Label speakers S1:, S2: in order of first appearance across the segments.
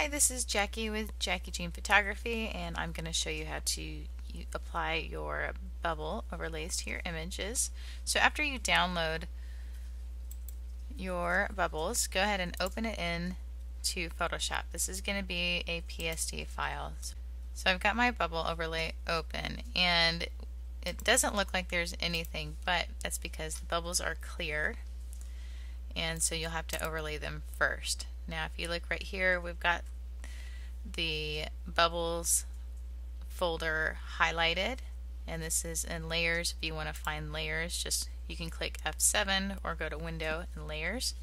S1: Hi, this is Jackie with Jackie Jean Photography and I'm going to show you how to apply your bubble overlays to your images. So after you download your bubbles, go ahead and open it in to Photoshop. This is going to be a PSD file. So I've got my bubble overlay open and it doesn't look like there's anything but that's because the bubbles are clear and so you'll have to overlay them first. Now if you look right here, we've got the bubbles folder highlighted and this is in layers. If you want to find layers, just you can click F7 or go to window and layers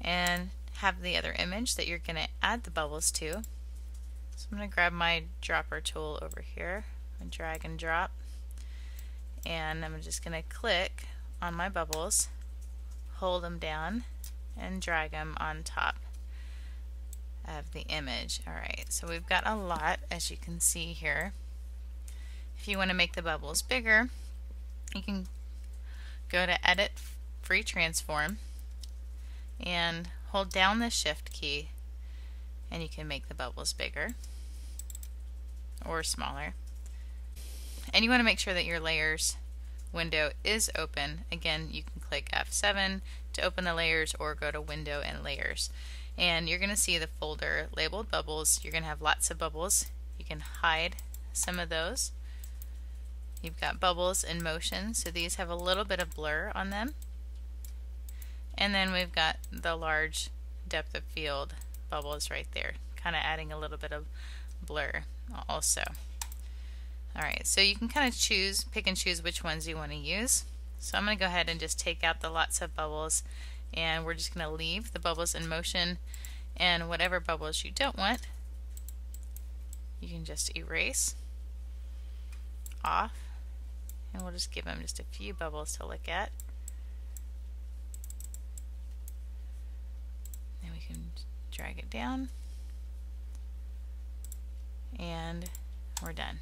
S1: and have the other image that you're going to add the bubbles to. So I'm going to grab my dropper tool over here and drag and drop and I'm just going to click on my bubbles, hold them down and drag them on top of the image. Alright, so we've got a lot as you can see here. If you want to make the bubbles bigger, you can go to Edit Free Transform and hold down the Shift key and you can make the bubbles bigger or smaller. And you want to make sure that your layers window is open. Again, you can click F7 to open the layers or go to Window and Layers. And you're going to see the folder labeled Bubbles. You're going to have lots of bubbles. You can hide some of those. You've got bubbles in motion, so these have a little bit of blur on them. And then we've got the large depth of field bubbles right there, kind of adding a little bit of blur also. Alright, so you can kind of choose, pick and choose which ones you want to use. So I'm going to go ahead and just take out the lots of bubbles and we're just going to leave the bubbles in motion and whatever bubbles you don't want you can just erase off and we'll just give them just a few bubbles to look at. Then we can drag it down and we're done.